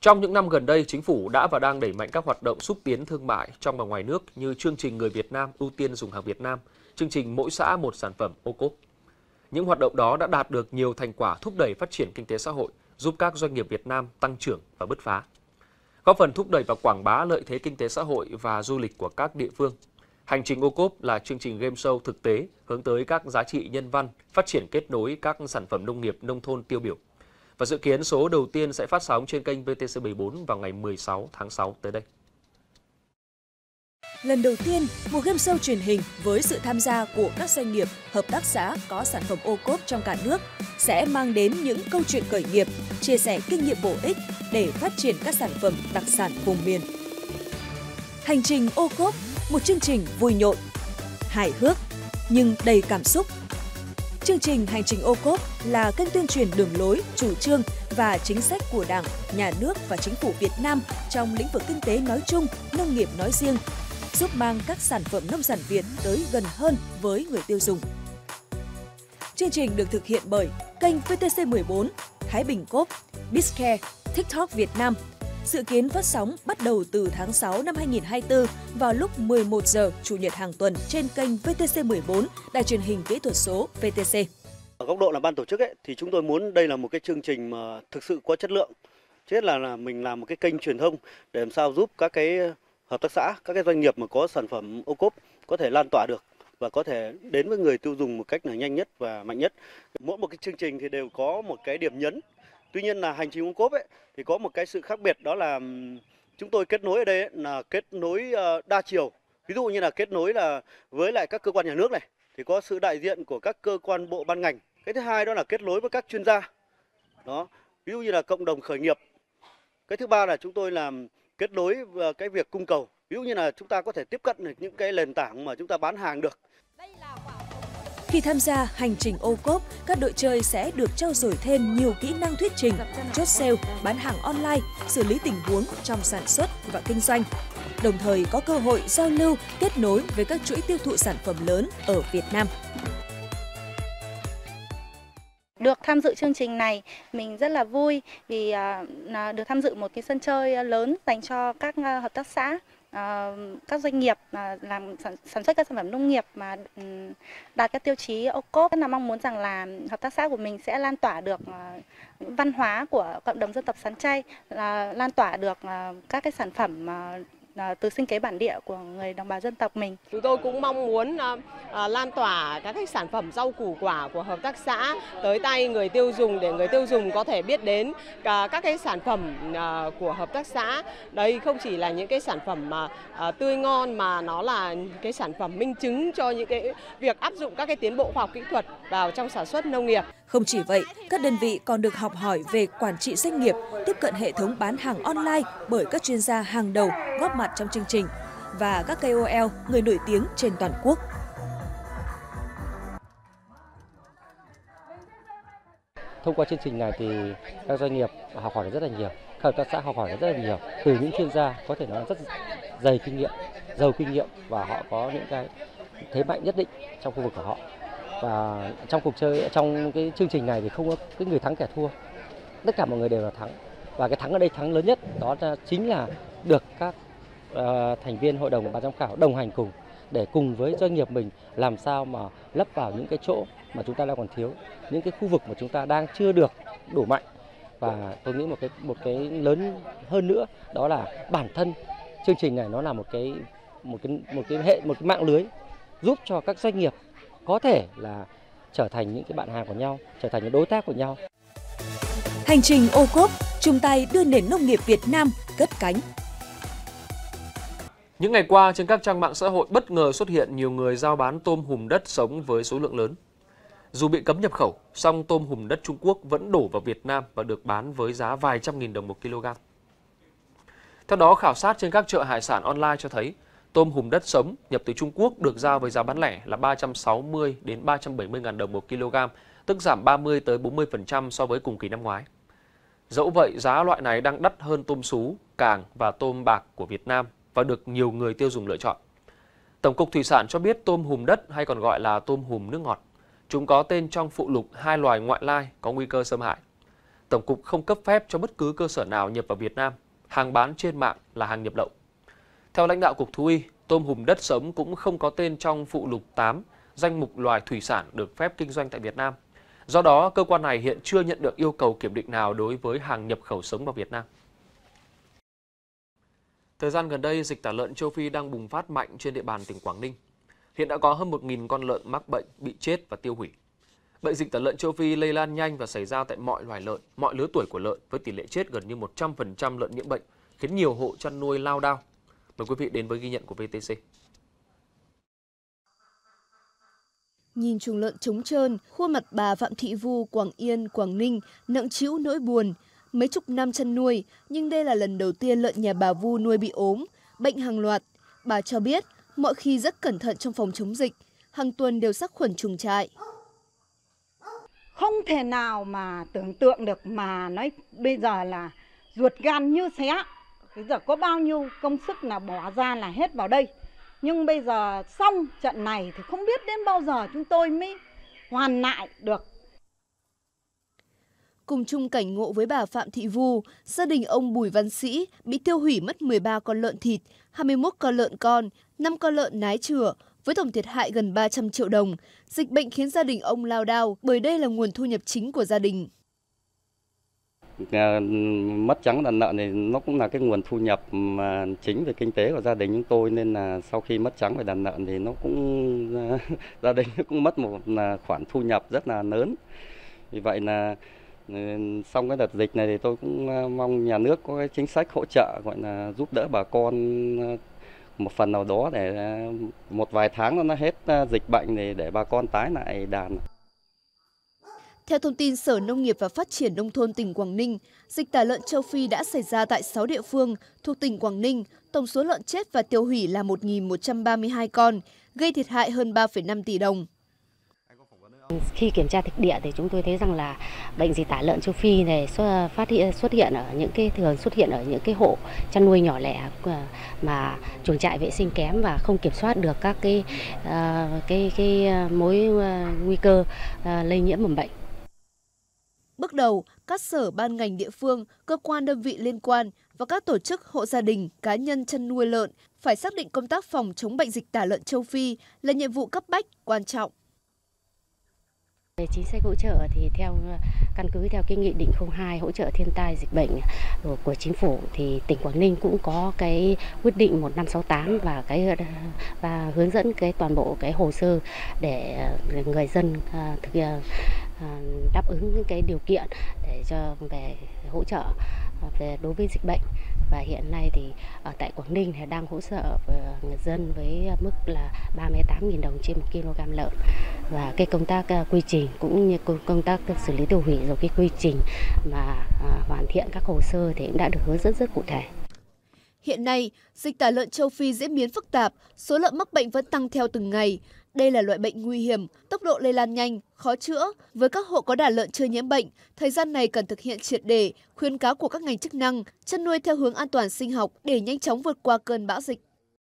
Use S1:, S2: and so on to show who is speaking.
S1: Trong những năm gần đây, chính phủ đã và đang đẩy mạnh các hoạt động xúc tiến thương mại trong và ngoài nước như chương trình Người Việt Nam ưu tiên dùng hàng Việt Nam, chương trình Mỗi xã một sản phẩm ô cốp. Những hoạt động đó đã đạt được nhiều thành quả thúc đẩy phát triển kinh tế xã hội, giúp các doanh nghiệp Việt Nam tăng trưởng và bứt phá. Góp phần thúc đẩy và quảng bá lợi thế kinh tế xã hội và du lịch của các địa phương. Hành trình ô cốp là chương trình game show thực tế hướng tới các giá trị nhân văn, phát triển kết nối các sản phẩm nông nghiệp nông thôn tiêu biểu. Và dự kiến số đầu tiên sẽ phát sóng trên kênh VTC14 vào ngày 16 tháng 6 tới đây.
S2: Lần đầu tiên, một game show truyền hình với sự tham gia của các doanh nghiệp, hợp tác xã có sản phẩm ô cốp trong cả nước sẽ mang đến những câu chuyện khởi nghiệp, chia sẻ kinh nghiệm bổ ích để phát triển các sản phẩm đặc sản vùng miền. Hành trình ô cốp, một chương trình vui nhộn, hài hước nhưng đầy cảm xúc. Chương trình Hành trình ô cốp là kênh tuyên truyền đường lối, chủ trương và chính sách của Đảng, Nhà nước và Chính phủ Việt Nam trong lĩnh vực kinh tế nói chung, nông nghiệp nói riêng giúp mang các sản phẩm nông sản Việt tới gần hơn với người tiêu dùng. Chương trình được thực hiện bởi kênh VTC14, Thái Bình Cốp, Biscare, TikTok Việt Nam. Dự kiến phát sóng bắt đầu từ tháng 6 năm 2024 vào lúc 11 giờ Chủ nhật hàng tuần trên kênh VTC14, Đài truyền hình kỹ thuật số VTC.
S3: Ở góc độ là ban tổ chức ấy, thì chúng tôi muốn đây là một cái chương trình mà thực sự có chất lượng. Chứ là, là mình làm một cái kênh truyền thông để làm sao giúp các cái hợp tác xã, các cái doanh nghiệp mà có sản phẩm ô cốp có thể lan tỏa được và có thể đến với người tiêu dùng một cách là nhanh nhất và mạnh nhất. Mỗi một cái chương trình thì đều có một cái điểm nhấn. Tuy nhiên là hành trình ô cốp ấy thì có một cái sự khác biệt đó là chúng tôi kết nối ở đây ấy, là kết nối ờ, đa chiều. Ví dụ như là kết nối là với lại các cơ quan nhà nước này thì có sự đại diện của các cơ quan bộ ban ngành. Cái thứ hai đó là kết nối với các chuyên gia. Đó, ví dụ như là cộng đồng khởi nghiệp. Cái thứ ba là chúng tôi làm kết nối ờ, cái việc cung cầu. Ví dụ như là chúng ta có thể tiếp cận được những cái nền tảng mà chúng ta bán hàng được.
S2: Khi tham gia hành trình ô cốp, các đội chơi sẽ được trao dồi thêm nhiều kỹ năng thuyết trình, chốt sale, bán hàng online, xử lý tình huống trong sản xuất và kinh doanh. Đồng thời có cơ hội giao lưu, kết nối với các chuỗi tiêu thụ sản phẩm lớn ở Việt Nam.
S4: Được tham dự chương trình này mình rất là vui vì à, được tham dự một cái sân chơi lớn dành cho các à, hợp tác xã Ờ, các doanh nghiệp uh, làm sản, sản xuất các sản phẩm nông nghiệp mà um, đạt các tiêu chí ô cốp rất là mong muốn rằng là hợp tác xã của mình sẽ lan tỏa được uh, văn hóa của cộng đồng dân tộc sán chay là lan tỏa được uh, các cái sản phẩm uh, từ sinh kế bản địa của người đồng bào dân tộc mình.
S5: Chúng tôi cũng mong muốn ờ, ờ, lan tỏa các cái sản phẩm rau củ quả của hợp tác xã tới tay người tiêu dùng để người tiêu dùng có thể biết đến ờ, các cái sản phẩm của hợp tác xã. Đây không chỉ là những cái sản phẩm mà tươi ngon mà nó là cái sản phẩm minh chứng cho những cái việc áp dụng các cái tiến bộ khoa học kỹ thuật vào trong sản xuất nông nghiệp.
S2: Không chỉ vậy, các đơn vị còn được học hỏi về quản trị doanh nghiệp, tiếp cận hệ thống bán hàng online bởi các chuyên gia hàng đầu góp mặt trong chương trình và các KOL, người nổi tiếng trên toàn quốc.
S6: Thông qua chương trình này thì các doanh nghiệp học hỏi rất là nhiều, các hợp tác xã học hỏi rất là nhiều từ những chuyên gia có thể nói rất dày kinh nghiệm, giàu kinh nghiệm và họ có những cái thế mạnh nhất định trong khu vực của họ và trong cuộc chơi trong cái chương trình này thì không có cái người thắng kẻ thua. Tất cả mọi người đều là thắng. Và cái thắng ở đây thắng lớn nhất đó là chính là được các uh, thành viên hội đồng ban giám khảo đồng hành cùng để cùng với doanh nghiệp mình làm sao mà lấp vào những cái chỗ mà chúng ta đang còn thiếu những cái khu vực mà chúng ta đang chưa được đủ mạnh. Và tôi nghĩ một cái một cái lớn hơn nữa đó là bản thân chương trình này nó là một cái một cái một cái hệ một cái mạng lưới giúp cho các doanh nghiệp có thể là trở thành những cái bạn hàng của nhau, trở thành những đối tác của nhau.
S2: Hành trình ô cốp, chung tay đưa nền nông nghiệp Việt Nam cất cánh.
S1: Những ngày qua, trên các trang mạng xã hội bất ngờ xuất hiện nhiều người giao bán tôm hùm đất sống với số lượng lớn. Dù bị cấm nhập khẩu, song tôm hùm đất Trung Quốc vẫn đổ vào Việt Nam và được bán với giá vài trăm nghìn đồng một kg. Theo đó, khảo sát trên các chợ hải sản online cho thấy Tôm hùm đất sống nhập từ Trung Quốc được giao với giá bán lẻ là 360 đến 370 000 đồng một kg, tức giảm 30 tới 40% so với cùng kỳ năm ngoái. Dẫu vậy, giá loại này đang đắt hơn tôm sú, càng và tôm bạc của Việt Nam và được nhiều người tiêu dùng lựa chọn. Tổng cục Thủy sản cho biết tôm hùm đất hay còn gọi là tôm hùm nước ngọt. Chúng có tên trong phụ lục hai loài ngoại lai có nguy cơ xâm hại. Tổng cục không cấp phép cho bất cứ cơ sở nào nhập vào Việt Nam. Hàng bán trên mạng là hàng nhập lậu. Theo lãnh đạo Cục Thú y, tôm hùm đất sống cũng không có tên trong phụ lục 8, danh mục loài thủy sản được phép kinh doanh tại Việt Nam. Do đó, cơ quan này hiện chưa nhận được yêu cầu kiểm định nào đối với hàng nhập khẩu sống vào Việt Nam. Thời gian gần đây, dịch tả lợn châu Phi đang bùng phát mạnh trên địa bàn tỉnh Quảng Ninh. Hiện đã có hơn 1.000 con lợn mắc bệnh, bị chết và tiêu hủy. Bệnh dịch tả lợn châu Phi lây lan nhanh và xảy ra tại mọi loài lợn, mọi lứa tuổi của lợn với tỷ lệ chết gần như 100% lợn nhiễm bệnh, khiến nhiều hộ chăn nuôi lao đao. Mời quý vị đến với ghi nhận của VTC.
S7: Nhìn chuồng lợn trống trơn, khuôn mặt bà Phạm Thị Vu, Quảng Yên, Quảng Ninh nặng trĩu nỗi buồn. Mấy chục năm chăn nuôi, nhưng đây là lần đầu tiên lợn nhà bà Vu nuôi bị ốm, bệnh hàng loạt. Bà cho biết, mọi khi rất cẩn thận trong phòng chống dịch, hàng tuần đều sát khuẩn chuồng trại.
S8: Không thể nào mà tưởng tượng được mà nói bây giờ là ruột gan như xé. Bây giờ có bao nhiêu công sức là bỏ ra là hết vào đây. Nhưng bây giờ xong trận này thì không biết đến bao giờ chúng tôi mới hoàn lại được.
S7: Cùng chung cảnh ngộ với bà Phạm Thị Vu, gia đình ông Bùi Văn Sĩ bị tiêu hủy mất 13 con lợn thịt, 21 con lợn con, 5 con lợn nái chửa, với tổng thiệt hại gần 300 triệu đồng. Dịch bệnh khiến gia đình ông lao đao bởi đây là nguồn thu nhập chính của gia đình.
S9: Mất trắng đàn lợn thì nó cũng là cái nguồn thu nhập, mà chính về kinh tế của gia đình chúng tôi, nên là sau khi mất trắng về đàn lợn thì nó cũng, gia đình cũng mất một khoản thu nhập rất là lớn vì vậy là ừ, xong cái đợt dịch này thì tôi cũng ờ, mong nhà nước có cái chính sách hỗ trợ, gọi là giúp đỡ bà con ờ, một phần nào đó để ờ, một vài tháng nó hết dịch bệnh thì để bà con tái lại đàn.
S7: Theo thông tin Sở Nông nghiệp và Phát triển Nông thôn tỉnh Quảng Ninh, dịch tả lợn châu Phi đã xảy ra tại 6 địa phương thuộc tỉnh Quảng Ninh. Tổng số lợn chết và tiêu hủy là 1.132 con, gây thiệt hại hơn 3,5 tỷ đồng.
S10: Khi kiểm tra thực địa thì chúng tôi thấy rằng là bệnh dịch tả lợn châu Phi này xuất phát hiện xuất hiện ở những cái thường xuất hiện ở những cái hộ chăn nuôi nhỏ lẻ ờ, mà chuồng trại vệ sinh kém và không kiểm soát được các cái ờ, cái cái ờ, mối nguy cơ lây nhiễm mầm bệnh.
S7: Bước đầu, các sở ban ngành địa phương, cơ quan đơn vị liên quan và các tổ chức hộ gia đình, cá nhân chăn nuôi lợn phải xác định công tác phòng chống bệnh dịch tả lợn châu Phi là nhiệm vụ cấp bách, quan trọng.
S10: Về chính sách hỗ trợ thì theo căn cứ theo cái nghị định 02 hỗ trợ thiên tai dịch bệnh của, chính phủ thì tỉnh Quảng Ninh cũng có cái quyết định 1568 và cái và hướng dẫn cái toàn bộ cái hồ sơ để ờ, người dân ờ, thực hiện À, đáp ứng những cái điều kiện để cho về hỗ trợ à, về đối với dịch bệnh và hiện nay thì ở tại Quảng Ninh thì đang hỗ trợ à, người dân với mức là 38.000 đồng trên một kg lợn và cái công tác quy trình cũng như công tác xử lý tiêu hủy rồi cái quy trình mà hoàn thiện các hồ sơ thì cũng đã được hướng dẫn rất cụ thể.
S7: Hiện nay, dịch tả lợn châu Phi diễn biến phức tạp, số lợn mắc bệnh vẫn tăng theo từng ngày. Đây là loại bệnh nguy hiểm, tốc độ lây lan nhanh, khó chữa. Với các hộ có đàn lợn chưa nhiễm bệnh, thời gian này cần thực hiện triệt để, khuyến cáo của các ngành chức năng, chăn nuôi theo hướng an toàn sinh học để nhanh chóng vượt qua cơn bão dịch.